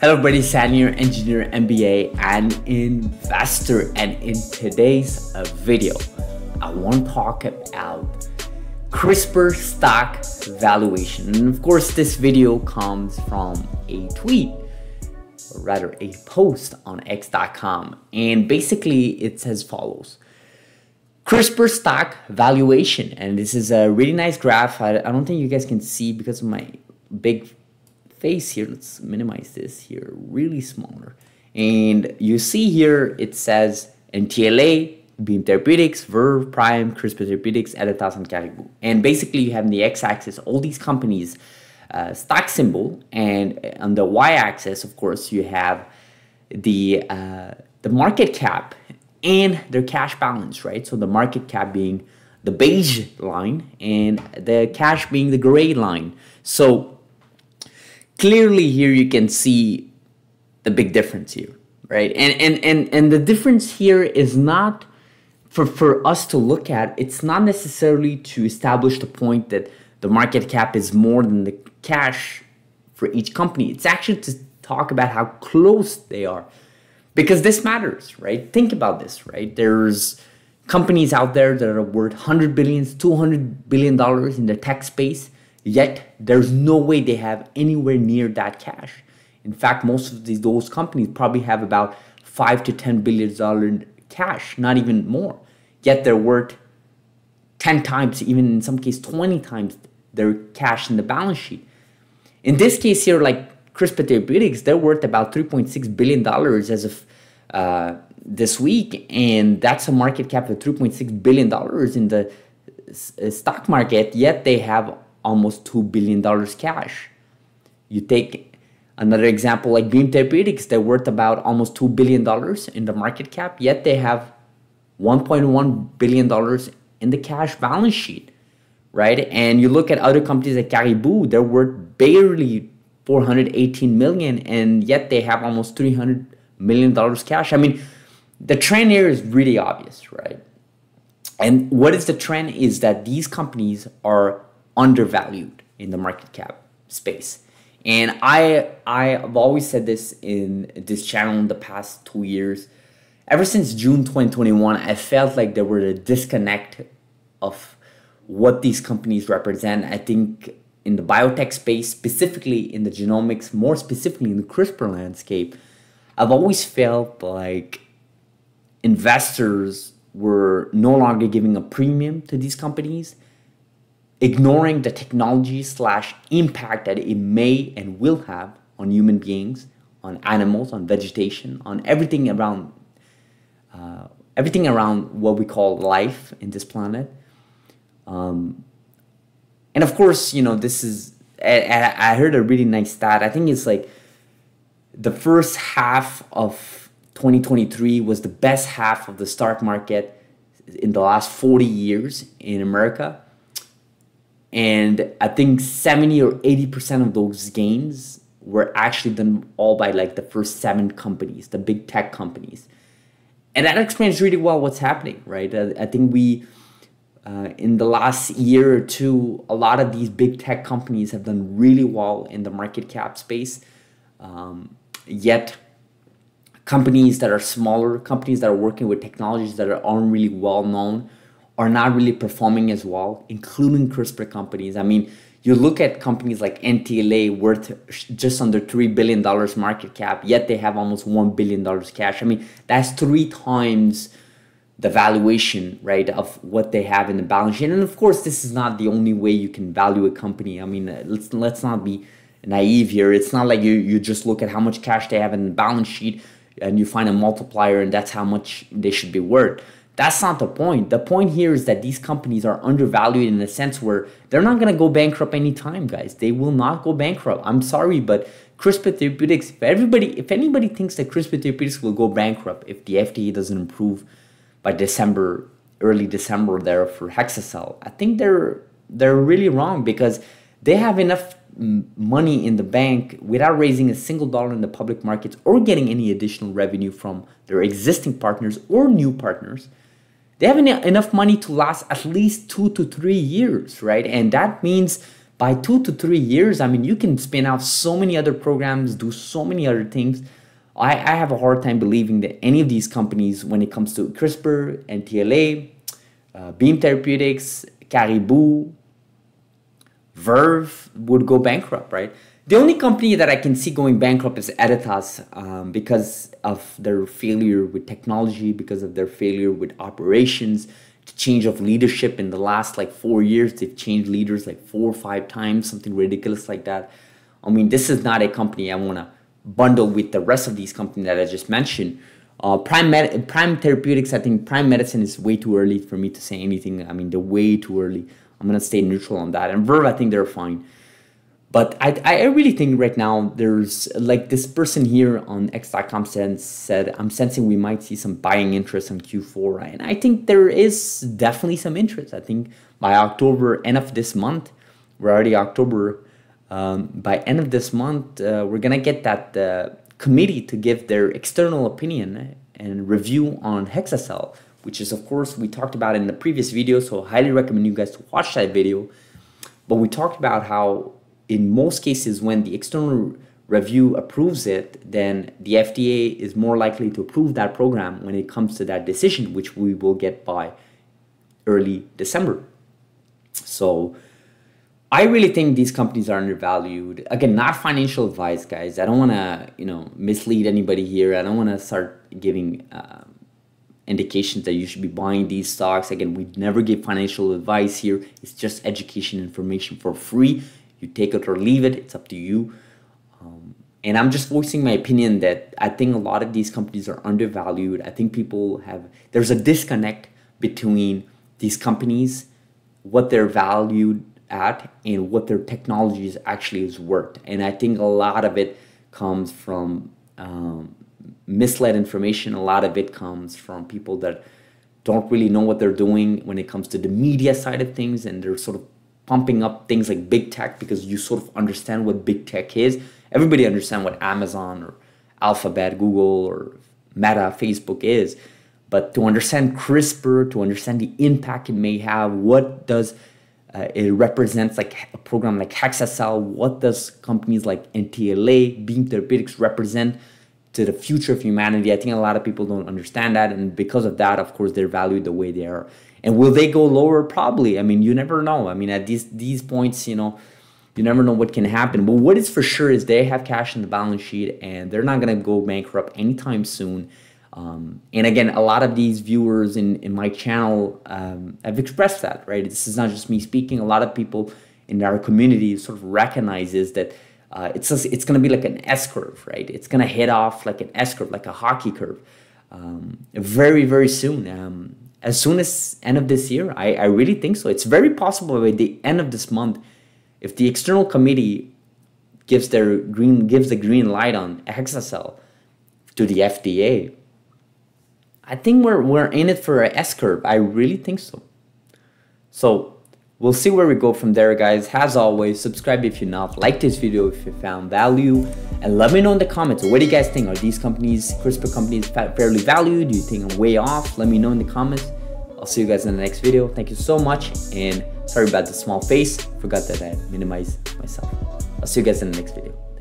Hello everybody, Senior Engineer MBA and investor and in today's uh, video, I want to talk about CRISPR stock valuation. And of course, this video comes from a tweet, or rather a post on x.com. And basically it says follows. CRISPR stock valuation. And this is a really nice graph. I, I don't think you guys can see because of my big face here. Let's minimize this here, really smaller. And you see here, it says NTLA, Beam Therapeutics, Verve, Prime, CRISPR Therapeutics, Editas, and Caribou. And basically you have in the x-axis all these companies uh, stock symbol, and on the y-axis, of course, you have the uh, the market cap and their cash balance, right? So the market cap being the beige line and the cash being the gray line. So clearly here you can see the big difference here, right? And and and and the difference here is not for for us to look at. It's not necessarily to establish the point that the market cap is more than the cash for each company. It's actually to talk about how close they are. Because this matters, right? Think about this, right? There's companies out there that are worth 100 billions, 200 billion dollars in the tech space Yet there's no way they have anywhere near that cash. In fact, most of these those companies probably have about five to ten billion dollar cash, not even more. Yet they're worth ten times, even in some case twenty times their cash in the balance sheet. In this case here, like CRISPR Therapeutics, they're worth about three point six billion dollars as of uh, this week, and that's a market cap of three point six billion dollars in the stock market. Yet they have almost $2 billion cash. You take another example like Beam Therapeutics, they're worth about almost $2 billion in the market cap, yet they have $1.1 billion in the cash balance sheet, right? And you look at other companies like Caribou, they're worth barely 418 million and yet they have almost 300 million dollars cash. I mean, the trend here is really obvious, right? And what is the trend is that these companies are undervalued in the market cap space. And I I've always said this in this channel in the past two years. Ever since June 2021, I felt like there were a disconnect of what these companies represent. I think in the biotech space, specifically in the genomics, more specifically in the CRISPR landscape, I've always felt like investors were no longer giving a premium to these companies ignoring the technology slash impact that it may and will have on human beings, on animals, on vegetation, on everything around uh, everything around what we call life in this planet. Um, and of course, you know, this is I, I heard a really nice stat. I think it's like the first half of 2023 was the best half of the stock market in the last 40 years in America and I think 70 or 80% of those gains were actually done all by like the first seven companies, the big tech companies. And that explains really well what's happening, right? I, I think we, uh, in the last year or two, a lot of these big tech companies have done really well in the market cap space. Um, yet, companies that are smaller, companies that are working with technologies that are aren't really well known, are not really performing as well, including CRISPR companies. I mean, you look at companies like NTLA worth just under $3 billion market cap, yet they have almost $1 billion cash. I mean, that's three times the valuation, right, of what they have in the balance sheet. And of course, this is not the only way you can value a company. I mean, let's, let's not be naive here. It's not like you, you just look at how much cash they have in the balance sheet and you find a multiplier and that's how much they should be worth that's not the point. The point here is that these companies are undervalued in a sense where they're not going to go bankrupt anytime, guys. They will not go bankrupt. I'm sorry, but CRISPR Therapeutics, if everybody, if anybody thinks that CRISPR Therapeutics will go bankrupt if the FDA doesn't improve by December, early December there for exa-cel, I think they're they're really wrong because they have enough money in the bank without raising a single dollar in the public markets or getting any additional revenue from their existing partners or new partners they have enough money to last at least two to three years, right? And that means by two to three years, I mean, you can spin out so many other programs, do so many other things. I, I have a hard time believing that any of these companies, when it comes to CRISPR, NTLA, uh, Beam Therapeutics, Caribou, Verve, would go bankrupt, right? The only company that I can see going bankrupt is Editas um, because of their failure with technology, because of their failure with operations, the change of leadership in the last like four years. They've changed leaders like four or five times, something ridiculous like that. I mean, this is not a company I want to bundle with the rest of these companies that I just mentioned. Uh, Prime Med- Prime Therapeutics, I think Prime Medicine is way too early for me to say anything. I mean, they're way too early. I'm gonna stay neutral on that. And Verve, I think they're fine. But I, I really think right now there's like this person here on X.com said, I'm sensing we might see some buying interest on Q4. And I think there is definitely some interest. I think by October, end of this month, we're already October, um, by end of this month, uh, we're gonna get that uh, committee to give their external opinion and review on exa-cel, which is of course we talked about in the previous video. So I highly recommend you guys to watch that video. But we talked about how in most cases, when the external review approves it, then the FDA is more likely to approve that program when it comes to that decision, which we will get by early December. So I really think these companies are undervalued. Again, not financial advice, guys. I don't want to, you know, mislead anybody here. I don't want to start giving uh, indications that you should be buying these stocks. Again, we never give financial advice here. It's just education information for free. You take it or leave it. It's up to you. Um, and I'm just voicing my opinion that I think a lot of these companies are undervalued. I think people have there's a disconnect between these companies, what they're valued at, and what their technologies actually is worth. And I think a lot of it comes from um, misled information. A lot of it comes from people that don't really know what they're doing when it comes to the media side of things, and they're sort of pumping up things like big tech because you sort of understand what big tech is. Everybody understand what Amazon or Alphabet, Google or Meta, Facebook is. But to understand CRISPR, to understand the impact it may have, what does uh, it represents like a program like exa-cel, what does companies like NTLA, Beam Therapeutics represent to the future of humanity? I think a lot of people don't understand that. And because of that, of course, they're valued the way they are. And will they go lower? Probably. I mean, you never know. I mean, at these these points, you know, you never know what can happen. But what is for sure is they have cash in the balance sheet, and they're not going to go bankrupt anytime soon. Um, and again, a lot of these viewers in, in my channel um, have expressed that, right? This is not just me speaking. A lot of people in our community sort of recognizes that uh, it's a, it's going to be like an S curve, right? It's going to head off like an S curve, like a hockey curve, um, very very soon. Um, as soon as end of this year. I, I really think so. It's very possible by the end of this month, if the external committee gives their green gives the green light on exa-cel to the FDA, I think we're we're in it for a S curve. I really think so. So we'll see where we go from there, guys. As always, subscribe if you're not, like this video if you found value, and let me know in the comments. What do you guys think? Are these companies, CRISPR companies, fairly valued? Do you think I'm way off? Let me know in the comments. I'll see you guys in the next video. Thank you so much, and sorry about the small face. Forgot that I minimized myself. I'll see you guys in the next video.